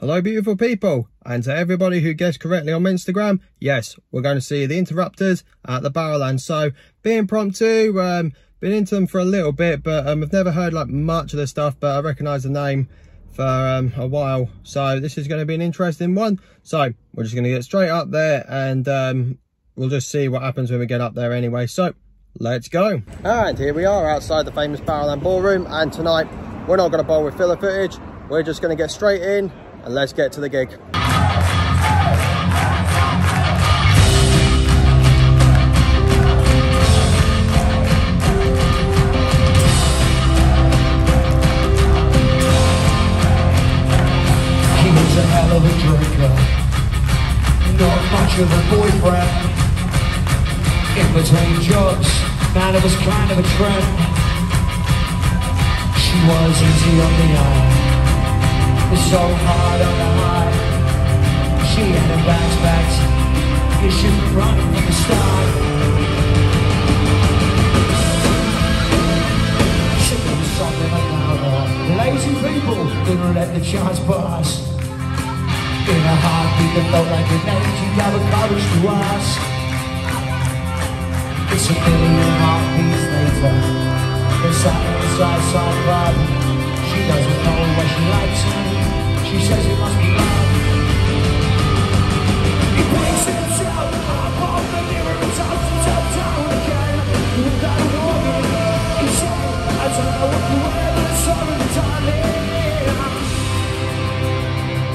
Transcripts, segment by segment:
Hello, beautiful people. And to everybody who guessed correctly on Instagram, yes, we're going to see the Interrupters at the Barrowland. So, being impromptu, um, been into them for a little bit, but um, I've never heard like much of the stuff, but I recognise the name for um, a while. So, this is going to be an interesting one. So, we're just going to get straight up there and um, we'll just see what happens when we get up there anyway. So, let's go. And here we are outside the famous Barrowland Ballroom. And tonight, we're not going to bowl with filler footage. We're just going to get straight in and let's get to the gig. He was a hell of a drinker, not much of a boyfriend. In between jobs, man, it was kind of a trend. She was easy on the eye, so hard on the high. She had her bags, you should have run from the start. She have something about her. Lazy people didn't let the chance pass. In a heartbeat that felt like an age, you have the courage to ask. It's a million heartbeats later. The sat inside some club. She doesn't know she likes. She says it must be love. He picks himself up the mirror down again. Without warning, I don't know what but.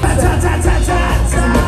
Ta ta ta ta ta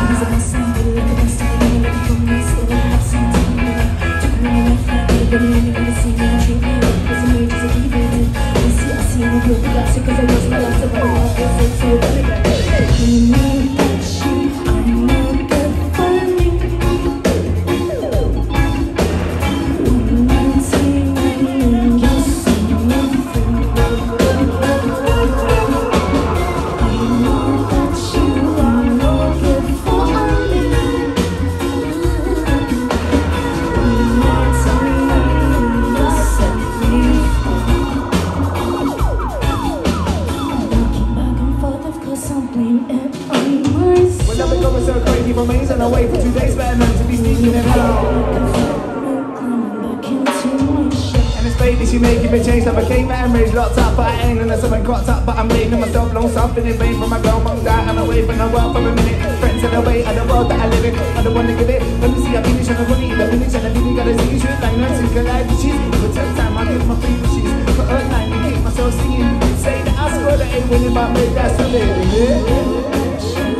became locked up, but I ain't and there's something cropped up, but I'm blaming myself, long suffering in vain from my girl, mum, dad, and away from the world for a minute. Friends in the way of the world that I live in, I don't wanna give it. Let me see, I finish and wanna eat, I finish and think you gotta see, you should like nursing, cause I have cheese. But take time, I give my favorite cheese. For her line, and keep myself singing. Say that I scored, I ain't winning, but I made that something. Yeah.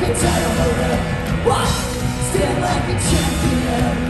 Like a title what? Stand like a champion,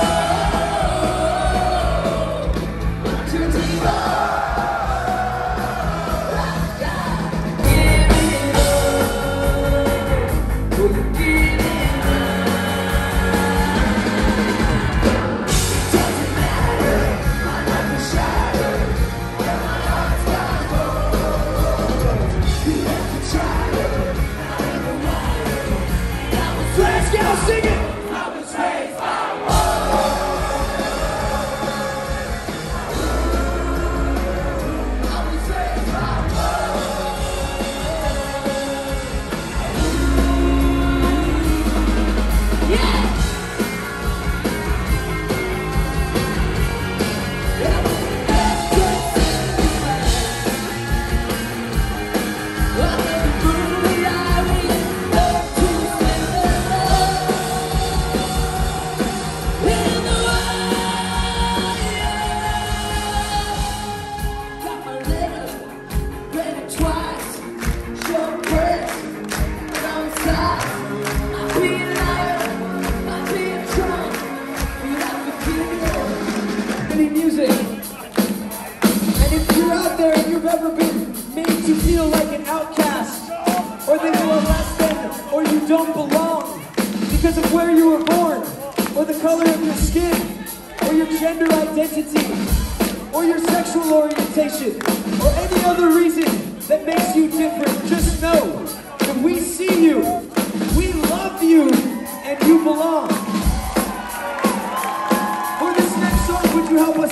Ever been made to feel like an outcast, or that you are less than, or you don't belong because of where you were born, or the color of your skin, or your gender identity, or your sexual orientation, or any other reason that makes you different. Just know that we see you, we love you, and you belong. For this next song, would you help us?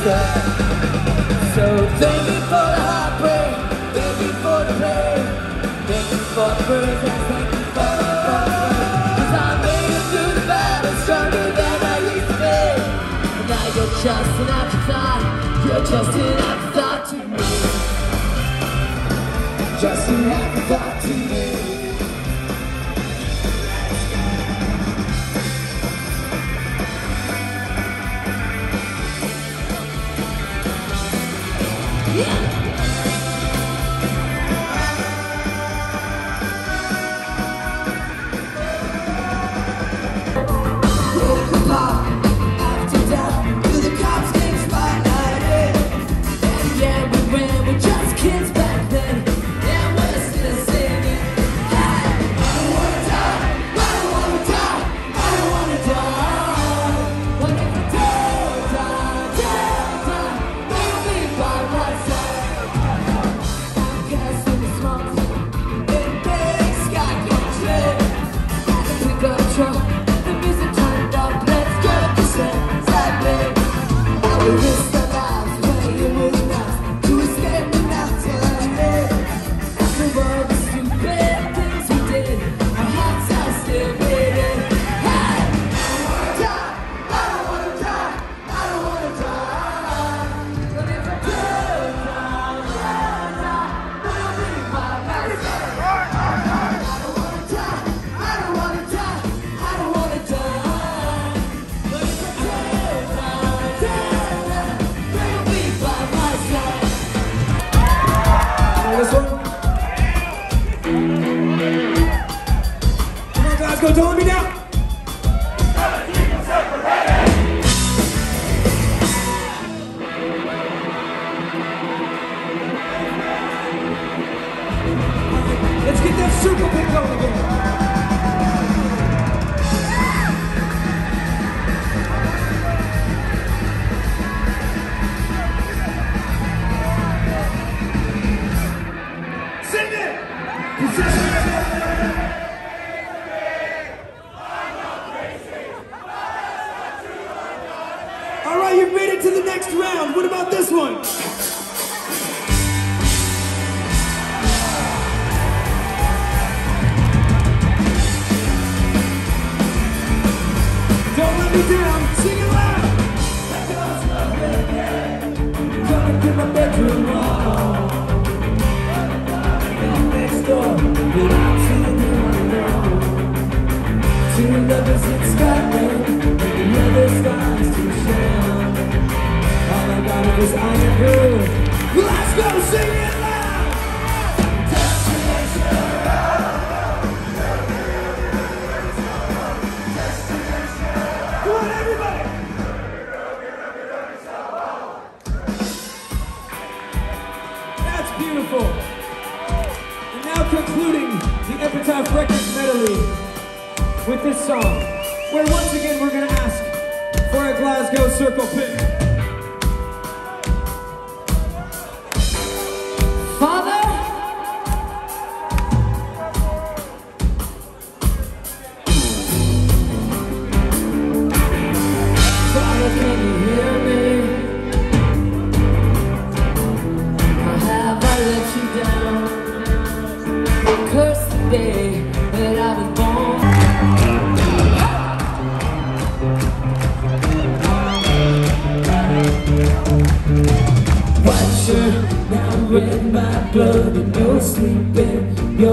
So thank you for the heartbreak, thank you for the pain, thank you for the praise, thank you for the Cause I made it through the battle I. And now you're just an afterthought, you're just an Super Big Load again. Glasgow circle pit.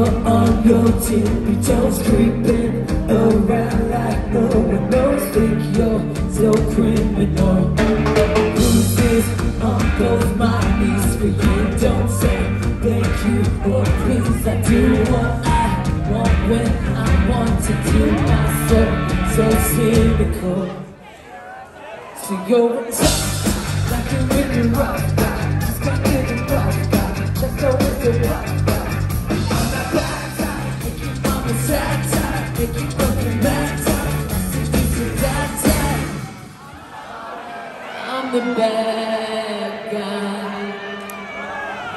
On your You toes, creeping around like no one knows. Think you're so criminal. Bruises on both my knees But you don't say thank you or please. I do what I want when I want to do my soul So cynical. So you're a tough Like you're in the rough guy. Just got in the rough guy. That's always the rough guy. the bad guy.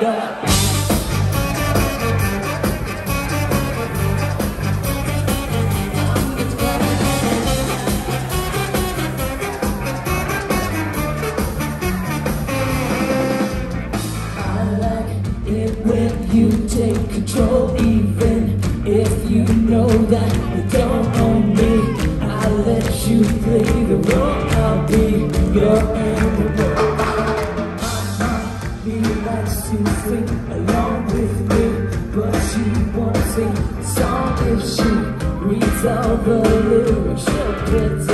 The you take control even if you know that all the lyrics you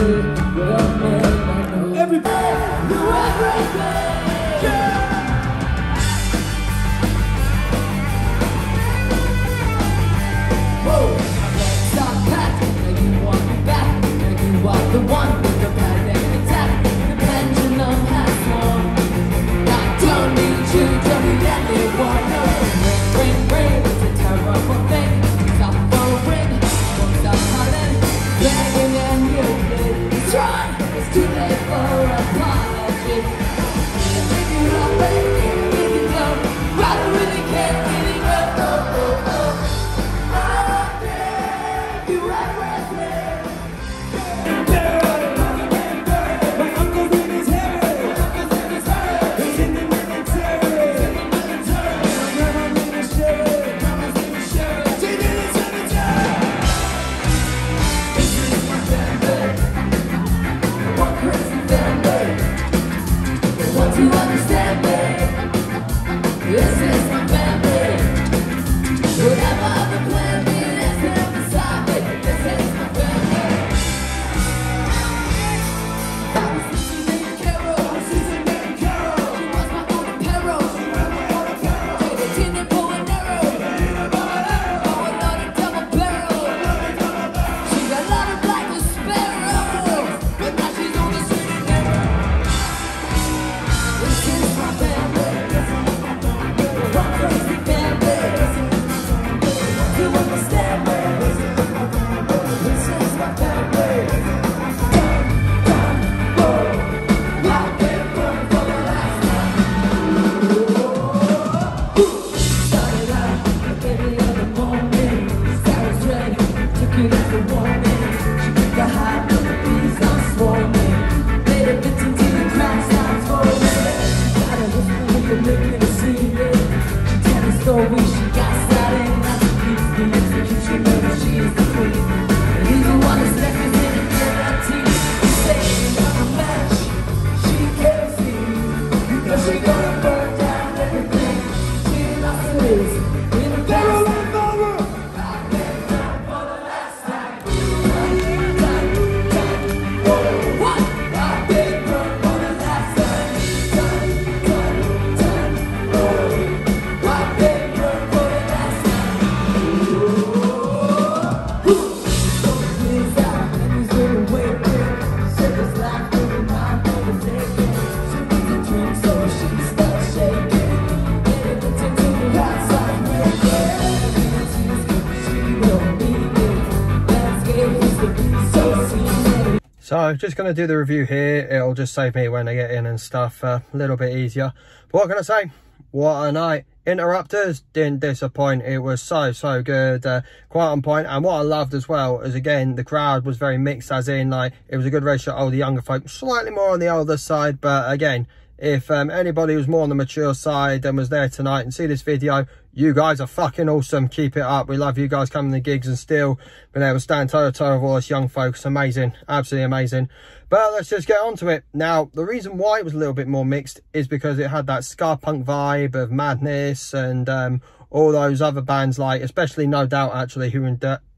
Just going to do the review here. It'll just save me when I get in and stuff a little bit easier. But what can I say? What a night. Interrupters didn't disappoint. It was so, so good. Uh, quite on point. And what I loved as well is, again, the crowd was very mixed as in, like, it was a good ratio of the younger folk. Slightly more on the older side. But again, if um, anybody was more on the mature side and was there tonight and see this video, you guys are fucking awesome. Keep it up. We love you guys coming to gigs and still being able to stand toe to toe with all us young folks. Amazing. Absolutely amazing. But let's just get on to it. Now, the reason why it was a little bit more mixed is because it had that ska punk vibe of Madness and um, all those other bands like, especially No Doubt actually, who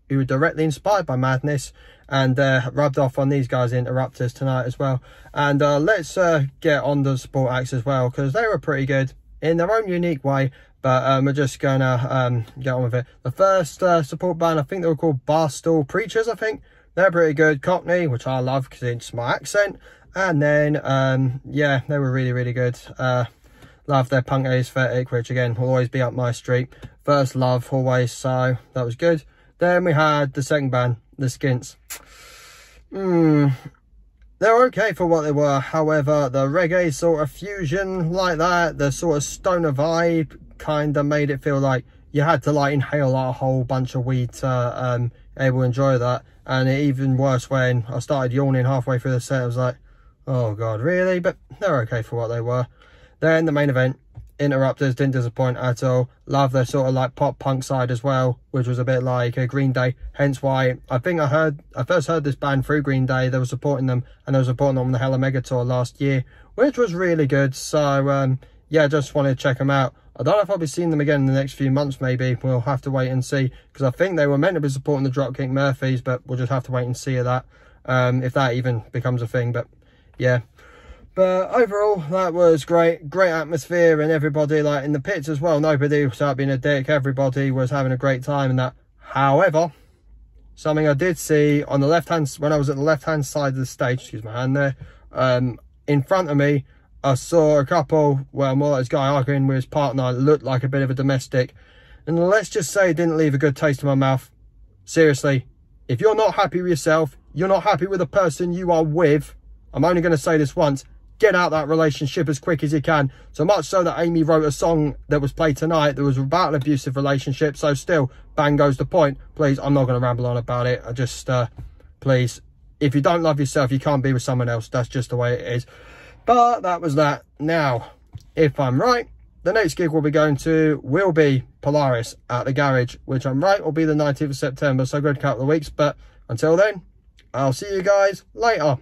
who were directly inspired by Madness and uh, rubbed off on these guys interrupters tonight as well. And uh, let's uh, get on the support acts as well because they were pretty good in their own unique way but um, we're just gonna um, get on with it. The first uh, support band i think they were called Bar Stool Preachers i think. They're pretty good. Cockney which i love because it's my accent. And then um, yeah they were really really good. Uh, love their punk aesthetic which again will always be up my street. First love always so that was good then we had the second band the Skints. Hmm, they're okay for what they were. However, the reggae sort of fusion like that, the sort of stoner vibe kind of made it feel like you had to like inhale a whole bunch of weed to um, able to enjoy that. And it even worse when I started yawning halfway through the set. I was like, oh God, really? But they're okay for what they were. Then the main event, Interrupters didn't disappoint at all. Love their sort of like pop punk side as well, which was a bit like a Green Day. Hence why I think I heard, I first heard this band through Green Day. They were supporting them and they were supporting them on the Hella Mega Tour last year, which was really good. So um, yeah, just wanted to check them out. I don't know if I'll be seeing them again in the next few months, maybe. We'll have to wait and see because I think they were meant to be supporting the Dropkick Murphys, but we'll just have to wait and see that, um, if that even becomes a thing. But yeah, but overall, that was great. Great atmosphere and everybody, like in the pits as well, nobody was out being a dick. Everybody was having a great time and that. However, something I did see on the left hand, when I was at the left hand side of the stage, excuse my hand there, um, in front of me, I saw a couple, well, more like this guy arguing with his partner, looked like a bit of a domestic. And let's just say it didn't leave a good taste in my mouth. Seriously, if you're not happy with yourself, you're not happy with the person you are with, I'm only going to say this once, get out that relationship as quick as you can. So much so that Amy wrote a song that was played tonight that was about an abusive relationship. So still, bang goes the point. Please, I'm not going to ramble on about it. I just, uh, please, if you don't love yourself, you can't be with someone else. That's just the way it is. But that was that. Now, if I'm right, the next gig we'll be going to will be Polaris at the Garage, which I'm right will be the 19th of September. So good couple of weeks. But until then, I'll see you guys later.